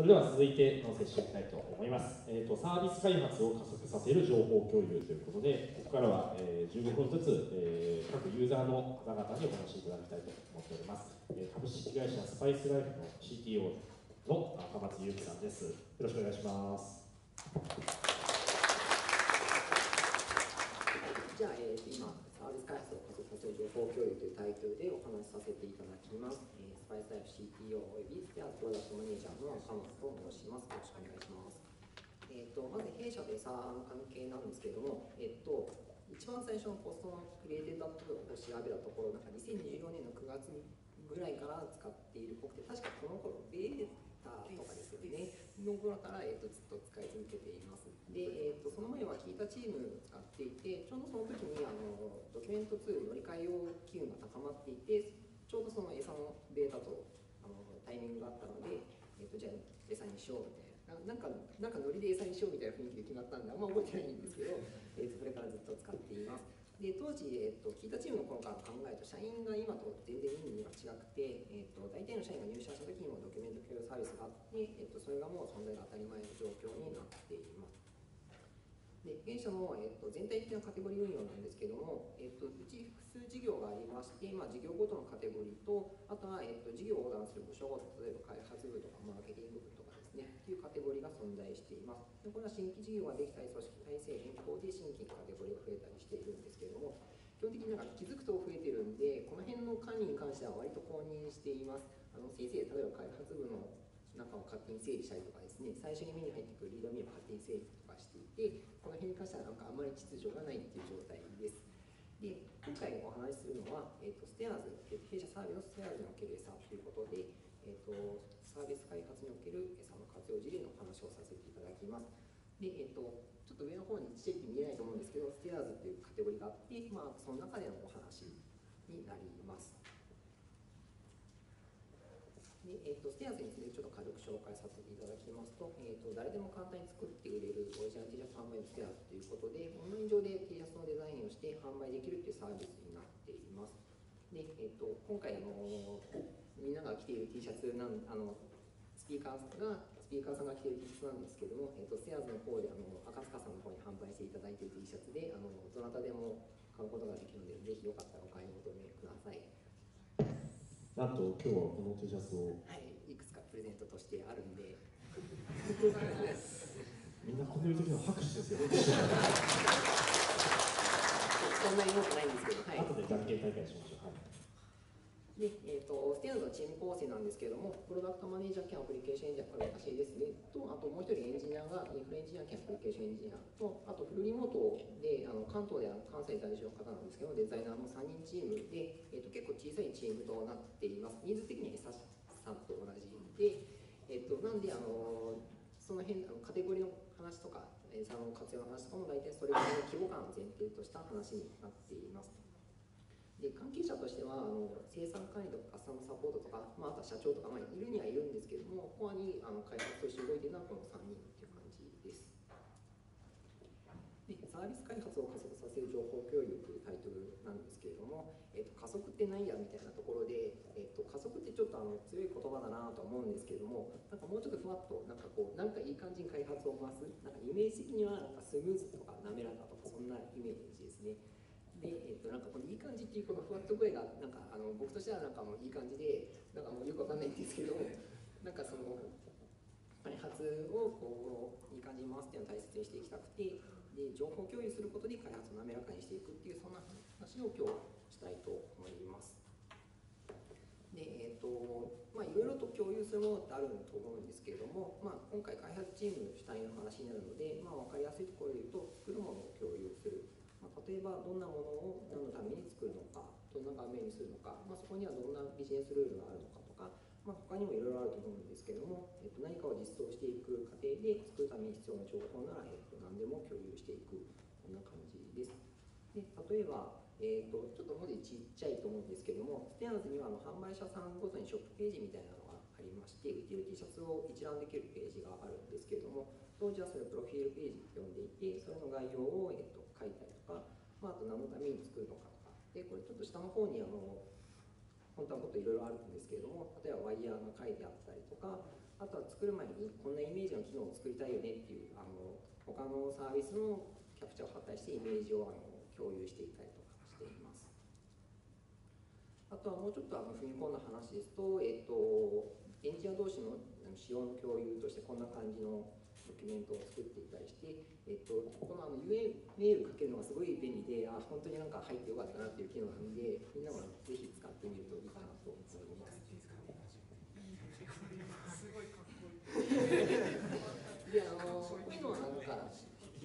それでは続いてのセッションいきたいと思います。えーと、サービス開発を加速させる情報共有ということで、ここからは、えー、15分ずつ、えー、各ユーザーの方々にお話しいただきたいと思っております。えー、株式会社スパイスライフの CTO の赤松祐樹さんです。よろしくお願いします。じゃあ、えー、今、サービス開発を加速させる情報共有というタイトルでお話しさせていただきます。イスライフ CTO およびスペアプロダクトマネージャーの赤松と申します。よろしくお願いします。えーと、まず弊社とエサの関係なんですけれども、えーと、一番最初のポストのクリエイティブアップを調べたところ、なんか2014年の9月ぐらいから使っているっぽくて、確かこの頃ベータとかですよね、の頃から、えーと、ずっと使い続けています。で、えー、とその前は聞いたチームを使っていて、ちょうどその時にあのドキュメントツール乗り換え用機運が高まっていて、ちょうどその餌のベータとあのタイミングがあったので、えー、とじゃあ餌にしようみたいな。なんか、なんかノリで餌にしようみたいな雰囲気で決まったんで、あんま覚えてないんですけど、えー、それからずっと使っています。で、当時、えーと、聞いたチームの頃から考えると、社員が今と全然意味が違くて、えーと、大体の社員が入社した時にもドキュメント共有サービスがあって、えーと、それがもう存在が当たり前の状況になっています。で弊社の、えー、と全体的なカテゴリー運用なんですけども、えー、とうち複数事業がありまして、まあ、事業ごとのカテゴリーとあとは、えー、と事業を横断する部署例えば開発部とかマーケティング部とかですねというカテゴリーが存在しています。でこれは新規事業ができたり組織体制変更で新規カテゴリーが増えたりしているんですけれども基本的になんか気づくと増えてるんでこの辺の管理に関しては割と公認しています。あの先生例えば開発部の中を勝手に整理したりとかですね最初に目に入ってくるリードミーを勝手に整理てこの辺に関してはなんかあまり秩序がないっていう状態です。で今回お話しするのは、えーと、ステアーズ、えー、弊社サービスステアーズにおける餌ということで、えーと、サービス開発における餌の活用事例の話をさせていただきます。で、えーと、ちょっと上の方にちっちゃい見えないと思うんですけどステアーズっていうカテゴリーがあって、まあ、その中でのお話になります。で、えーと、ステアーズについてちょっと軽く紹介させていただきますと,、えーと、誰でも簡単に作って売れるオリジナル T シャツ販売のステアーズということでオンライン上で T シャツのデザインをして販売できるっていうサービスになっています。で、えーと、今回あのみんなが着ている T シャツなんあのスピーカーがスピーカーさんが着ている T シャツなんですけども、えー、とステアーズの方であの赤塚さんの方に販売していただいている T シャツであのどなたでも買うことができるのでぜひよかったらお買い求めください。なんと今日はこの T シャツをはいいくつかプレゼントとしてあるんで。みんなこういう時の拍手ですよ。ねそんなに多くないんですけど、はい、後でじゃんけん大会しましょう、はい。で、えーと、ステアーズのチーム構成なんですけれども、プロダクトマネージャー兼アプリケーションエンジニア、これ私ですね、と、あともう一人エンジニアがイエンジニア兼アプリケーションエンジニアと、あとフルリモートで、あの関東では関西在住の方なんですけど、デザイナーの3人チームで、えーと、結構小さいチームとなっています。人数的には S さんと同じで、えーと、なんで、あのその辺あのカテゴリーの話とか、餌の活用の話とかも大体それぐらいの規模感を前提とした話になっています。で関係者としてはあの生産管理とかカスタマーサポートとか、まあ、あとは社長とか、まあ、いるにはいるんですけどもコアにあの開発として動いているのはこの3人という感じですでサービス開発を加速させる情報共有というタイトルなんですけれども、えっと、加速って何やみたいなところで、えっと、加速ってちょっとあの強い言葉だなと思うんですけれどもなんかもうちょっとふわっとなんかこうなんかいい感じに開発を回すなんかイメージ的にはなんかスムーズとか滑らかとかそんなイメージですね。で、えっと、なんかこのいい感じっていうこのふわっと声がなんかあの僕としてはなんかもういい感じでなんかもうよくわかんないんですけど なんかその開発をこういい感じに回すっていうのを大切にしていきたくて情報共有することで開発を滑らかにしていくっていうそんな話を今日はしたいと思います。でえーとまあ、いろいろと共有するものってあると思うんですけれども、まあ、今回開発チーム主体の話になるので、まあ、分かりやすいところで言うと作るものを共有するまあ、例えばどんなものを何のために作るのかどんな画面にするのか、まあ、そこにはどんなビジネスルールがあるのかとか、まあ、他にもいろいろあると思うんですけども、えっと、何かを実装していく過程で作るために必要な情報なら、えっと、何でも共有していくこんな感じです。で例えば、えーと、ちょっと文字ちっちゃいと思うんですけどもステアーズにはあの販売者さんごとにショップページみたいなのがありまして売っている T シャツを一覧できるページがあるんですけれども当時はそれをプロフィールページと呼んでいてそれの概要を、えーと書いたりとかまあ、あと何のために作るのかとか。でこれちょっと下の方にあの本当はもっといろいろあるんですけれども例えばワイヤーが書いてあったりとかあとは作る前にこんなイメージの機能を作りたいよねっていうあの他のサービスのキャプチャーを貼ったりしてイメージをあの共有していたりとかしていますあとはもうちょっとあの踏み込んだ話ですと、えっと、エンジニア同士の仕様の共有としてこんな感じのドキュメントを作っていたりして、えっと、このあの UA メールかけるのがすごい便利で、あ、本当になんか入ってよかったなっていう機能なので、みんなもぜひ使ってみるといいかなと思います。で、あの、こういうのはなんか、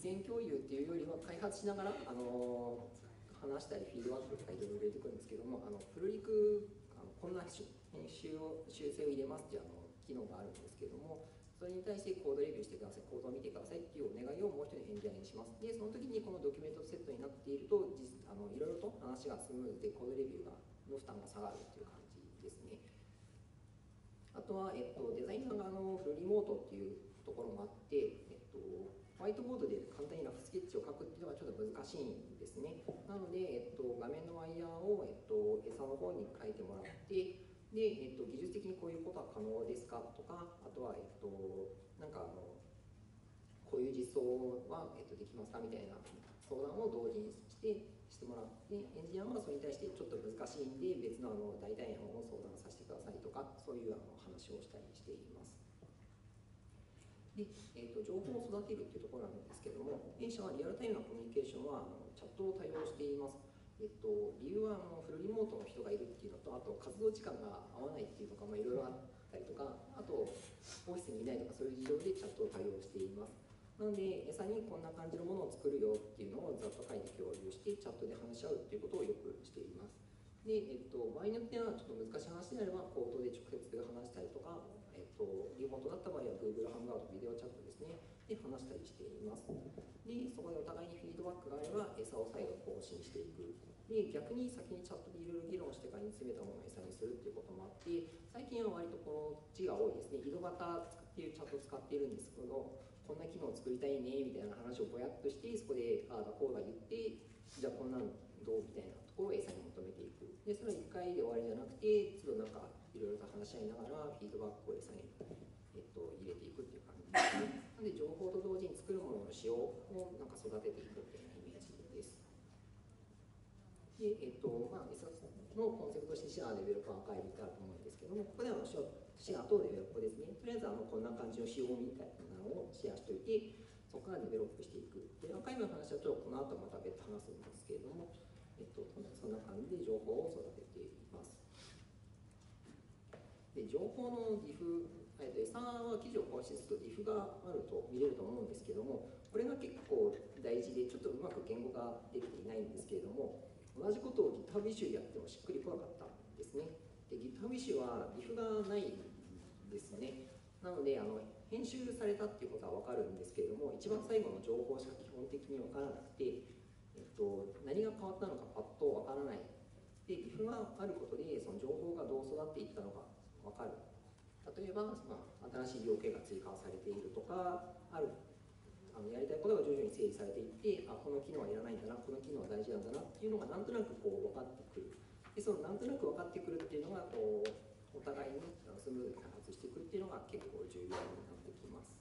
偽善共有っていうよりは開発しながら、あの、話したりフィードバックとかいろいろ入れてくるんですけども、あのフルリクあのこんな編集を修正を入れますっていうあの機能があるんですけども、それに対してコードレビューしてください、コードを見てくださいっていうお願いをもう一人エンジニアにします。で、その時にこのドキュメントセットになっていると、あのいろいろと話がスムーズでコードレビューがの負担が下がるっていう感じですね。あとは、えっと、デザイナー側のフルリモートっていうところもあって、えっと、ホワイトボードで簡単にラフスケッチを書くっていうのがちょっと難しいんですね。なので、えっと、画面のワイヤーを、えっと、餌の方に書いてもらって、で、えっと、技術的にこういうことは可能ですかとか、あとは、えっと、なんかあの、こういう実装は、えっと、できますかみたいな相談を同時にしてしてもらって、エンジニアはそれに対してちょっと難しいんで、別のあの代替案を相談させてくださいとか、そういうあの話をしたりしています。で、えーと、情報を育てるっていうところなんですけども、弊社はリアルタイムなコミュニケーションはあのチャットを対応しています。えっと、理由はあのフルリモートの人がいるっていうのと、あと活動時間が合わないっていうのがいろいろあったりとか、あとオフィスにいないとかそういう事情でチャットを対応しています。なので、餌にこんな感じのものを作るよっていうのをざっと書いて共有して、チャットで話し合うっていうことをよくしています。で、えっと、場合によってはちょっと難しい話であれば、口頭で直接話したりとか、えっと、リモートだった場合は Google ハンガードビデオチャットですね、で話したりしています。で、そこでお互いにフィードバックがあれば、餌を再度更新していく。で逆に先にチャットでいろいろ議論してから煮詰めたものを餌にするっていうこともあって最近は割とこの字が多いですね色型っているチャットを使っているんですけどこんな機能を作りたいねみたいな話をぼやっとしてそこでああだこうだ言ってじゃあこんなのどう？みたいなところを餌に求めていくでそれは1回で終わりじゃなくてちょっとなんかいろいろと話し合いながらフィードバックを餌に、えっと、入れていくっていう感じですねなので情報と同時に作るものの仕様をなんか育てていくっていうイメージです。で、えっとまあ、SS のコンセプトとして Share Develop Archive ってあると思うんですけども、ここではシェアと Develop ですね。とりあえずあのこんな感じの仕様みたいなのをシェアしておいて、そこから develop していく。で、アーカイブの話はちょっとこの後また別途話すんですけれども、えっと、そんな感じで情報を育てています。で、情報の DIF、えっと、餌は記事を更新すると DIF があると見れると思うんですけども、これが結構大事で、ちょっとうまく言語化できていないんですけれども、同じことを GitHub イシューやってもしっくりこなかったんですね。で GitHub イシュは DIF がないんですね。なのであの、編集されたっていうことは分かるんですけれども、一番最後の情報しか基本的に分からなくて、えっと、何が変わったのかパッと分からない。で、DIF があることで、その情報がどう育っていったのか分かる。例えば、まあ、新しい要件が追加されているとか、ある。あのやりたいことが徐々に整理されていってあこの機能はいらないんだなこの機能は大事なんだなっていうのがなんとなくこう分かってくる。でそのなんとなく分かってくるっていうのがこうお互いにスムーズに開発していくっていうのが結構重要になってきます。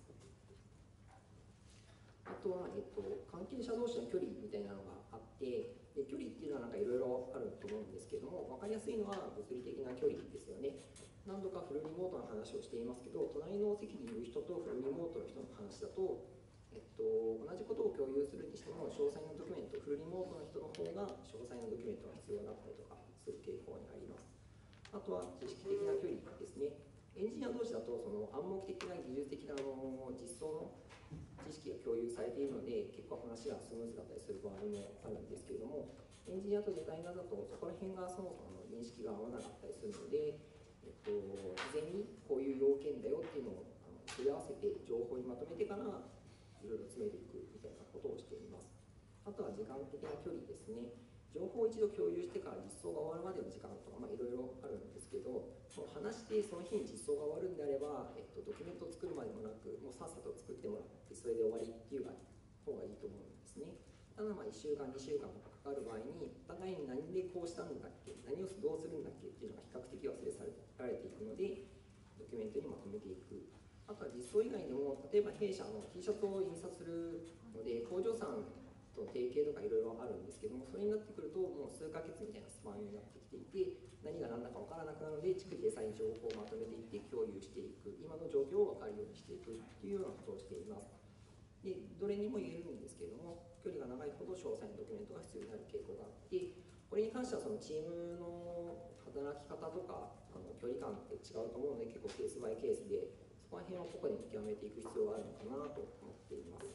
あとは、えっと、関係者同士の距離みたいなのがあってで距離っていうのはなんかいろいろあると思うんですけども分かりやすいのは物理的な距離ですよね。何度かフルリモートの話をしていますけど隣の席にいる人とフルリモートの人の話だとえっと、同じことを共有するにしても詳細なドキュメントフルリモートの人の方が詳細なドキュメントが必要だったりとかする傾向にあります。あとは知識的な距離ですね。エンジニア同士だとその暗黙的な技術的なの実装の知識が共有されているので結構話がスムーズだったりする場合もあるんですけれどもエンジニアとデザイナーだとそこら辺がそもそも認識が合わなかったりするので、えっと、事前にこういう要件だよっていうのをあの問い合わせて情報にまとめてからいろいろ詰めていくみたいなことをしています。あとは時間的な距離ですね。情報を一度共有してから実装が終わるまでの時間とか、いろいろあるんですけど、もう話してその日に実装が終わるんであれば、えっと、ドキュメントを作るまでもなく、もうさっさと作ってもらって、それで終わりっていう方がいいと思うんですね。ただま1週間、2週間かる場合に、お互いに何でこうしたんだっけ、何をどうするんだっけっていうのが比較的忘れされられていくので、ドキュメントにまとめていくあとは実装以外でも、例えば弊社の T シャツを印刷するので、工場さんと提携とかいろいろあるんですけども、それになってくると、もう数ヶ月みたいなスパンになってきていて、何が何だか分からなくなるので、逐次デザイン情報をまとめていって共有していく、今の状況を分かるようにしていくというようなことをしています。で、どれにも言えるんですけれども、距離が長いほど詳細なドキュメントが必要になる傾向があって、これに関してはそのチームの働き方とかあの距離感って違うと思うので結構ケースバイケースでそこら辺は個々に見極めていく必要があるのかなと思っています。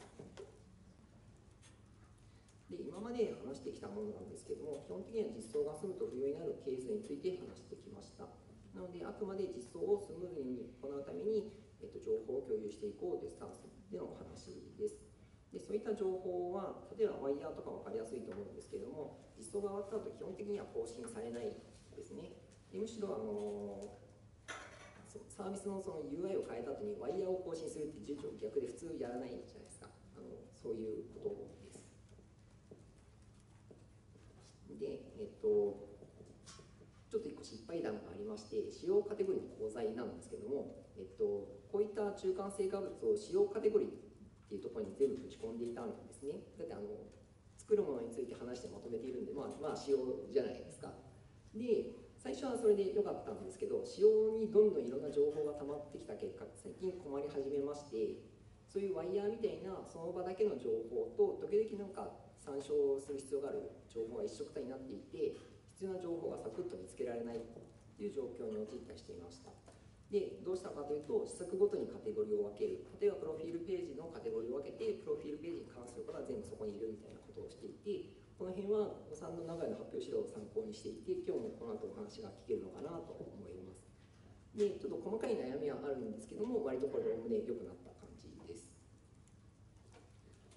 で今まで話してきたものなんですけども基本的には実装が済むと不要になるケースについて話してきましたなのであくまで実装をスムーズに行うために、えっと、情報を共有していこうというスタンスでの話です。でそういった情報は例えばワイヤーとか分かりやすいと思うんですけども実装が終わった後基本的には更新されないですね。でむしろあのサービスのその UI を変えた後にワイヤーを更新するって順序逆で普通やらないじゃないですか。あのそういうことです。でえっとちょっと一個失敗談まして使用カテゴリーの講座なんですけども、えっと、こういった中間成果物を使用カテゴリーっていうところに全部ぶち込んでいたんですね。だってあの作るものについて話してまとめているんでまあまあ仕様じゃないですか。で最初はそれで良かったんですけど仕様にどんどんいろんな情報が溜まってきた結果最近困り始めましてそういうワイヤーみたいなその場だけの情報と時々なんか参照する必要がある情報が一緒くたになっていて必要な情報がサクッと見つけられない。いう状況に陥ったりしていました。でどうしたかというと施策ごとにカテゴリーを分ける。例えばプロフィールページのカテゴリーを分けてプロフィールページに関することは全部そこにいるみたいなことをしていてこの辺はお子さんの長屋の発表資料を参考にしていて今日もこの後お話が聞けるのかなと思います。でちょっと細かい悩みはあるんですけども割とこれおおむね良くなった感じです。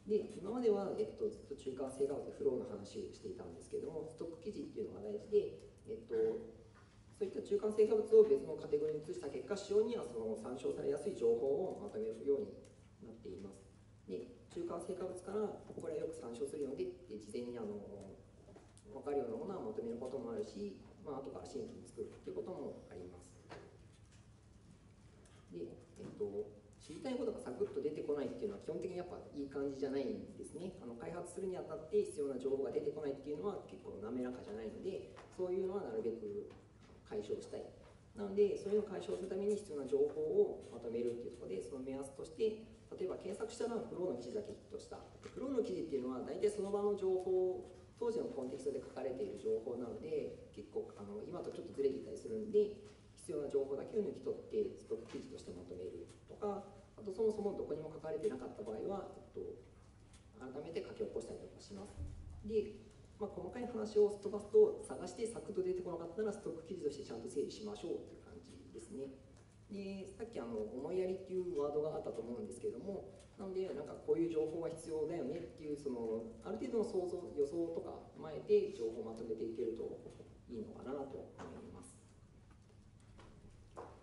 で今までは、えっと、ずっと中間性があってフローの話をしていたんですけどもストック記事っていうのが大事で、えっと、そういった中間成果物を別のカテゴリーに移した結果、使用にはその参照されやすい情報をまとめるようになっています。で中間成果物からこれはよく参照するので事前にあの分かるようなものはまとめることもあるし、まあ後から新規に作るっていうこともありますで、えっと、知りたいことがサクッと出てこないっていうのは基本的にやっぱいい感じじゃないんですねあの開発するにあたって必要な情報が出てこないっていうのは結構滑らかじゃないのでそういうのはなるべく解消したい。なのでそういうのを解消するために必要な情報をまとめるっていうところでその目安として例えば検索したらフローの記事だけヒットした。フローの記事っていうのは大体その場の情報当時のコンテキストで書かれている情報なので結構あの今とちょっとずれていたりするんで必要な情報だけを抜き取ってストック記事としてまとめるとかあとそもそもどこにも書かれてなかった場合は、えっと、改めて書き起こしたりとかします。で、まあ、細かい話を飛ばすと探してサクッと出てこなかったらストック記事としてちゃんと整理しましょうという感じですね。でさっきあの思いやりっていうワードがあったと思うんですけれどもなのでなんかこういう情報が必要だよねっていうそのある程度の想像予想とか踏まえて情報をまとめていけるといいのかなと思います。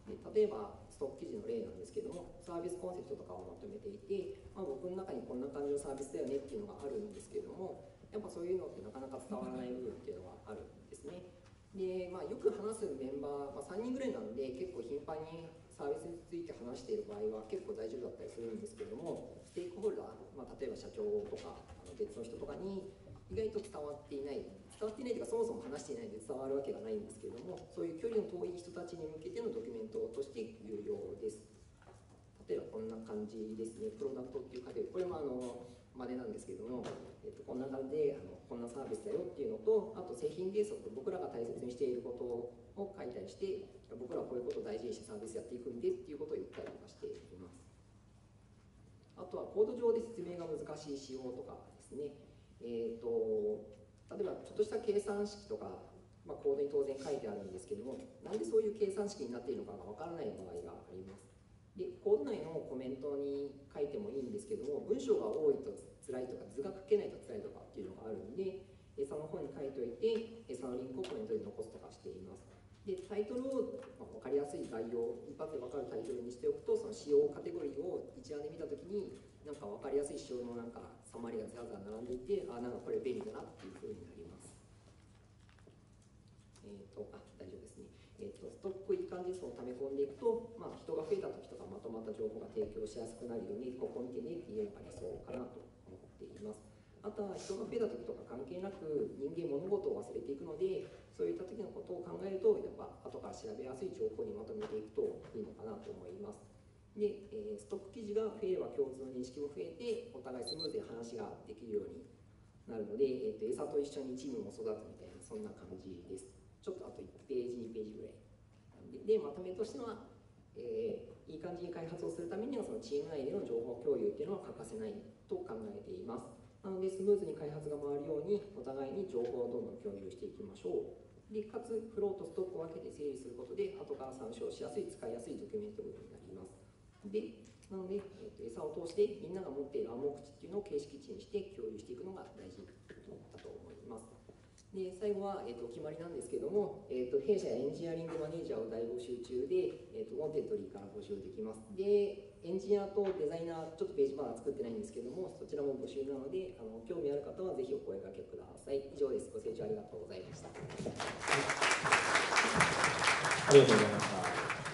で例えばストック記事の例なんですけどもサービスコンセプトとかをまとめていて、まあ、僕の中にこんな感じのサービスだよねっていうのがあるんですけれどもやっぱそういうのってなかなか伝わらない部分っていうのがあるんですね。で、まあ、よく話すメンバー、まあ、3人ぐらいなんで結構頻繁にサービスについて話している場合は結構大丈夫だったりするんですけどもステークホルダー、まあ、例えば社長とかあの別の人とかに意外と伝わっていない伝わっていないというかそもそも話していないで伝わるわけがないんですけどもそういう距離の遠い人たちに向けてのドキュメントとして有用です。例えばこんな感じですね。プロダクトっていうカテゴリー。これもあのまでなんですけども、えっと、こんな感じであのこんなサービスだよっていうのとあと製品原則僕らが大切にしていることを書いたりして僕らはこういうことを大事にしてサービスやっていくんでっていうことを言ったりとかしています。あとはコード上で説明が難しい仕様とかですね。えっ、ー、と例えばちょっとした計算式とか、まあ、コードに当然書いてあるんですけどもなんでそういう計算式になっているのかがわからない場合があります。でコード内のコメントに書いてもいいんですけども文章が多いと辛いとか図が書けないと辛いとかっていうのがあるんでその本に書いておいてそのリンクをコメントに残すとかしています。でタイトルを、まあ、分かりやすい概要一発で分かるタイトルにしておくとその仕様カテゴリーを一覧で見た時になんか分かりやすい仕様のなんかサマリがずらずら並んでいてあなんかこれ便利だなっていうふうになります。えっ、ー、とあえっと、ストックいい感じにその溜め込んでいくと、まあ、人が増えた時とかまとまった情報が提供しやすくなるようにここ見てねっていうのが理想かなと思っています。あとは人が増えた時とか関係なく人間物事を忘れていくのでそういった時のことを考えるとやっぱ後から調べやすい情報にまとめていくといいのかなと思います。で、えー、ストック記事が増えれば共通の認識も増えてお互いスムーズに話ができるようになるので、えーと、餌と一緒にチームも育つみたいなそんな感じです。ちょっとあと1ページ2ページぐらい。でまとめとしては、えー、いい感じに開発をするためにはそのチーム内での情報共有っていうのは欠かせないと考えています。なのでスムーズに開発が回るようにお互いに情報をどんどん共有していきましょう。でかつフローとストックを分けて整理することで後から参照しやすい使いやすいドキュメントになります。で、なので、えーと、餌を通してみんなが持っている暗黙知っていうのを形式知にして共有していくのが大事だと思います。で最後は、えーと、決まりなんですけども、えーと、弊社エンジニアリングマネージャーを大募集中で、えー、と Wantedly から募集できます。で、エンジニアとデザイナー、ちょっとページまだ作ってないんですけども、そちらも募集なので、あの興味ある方はぜひお声掛けください。以上です。ご清聴ありがとうございました。ありがとうございました。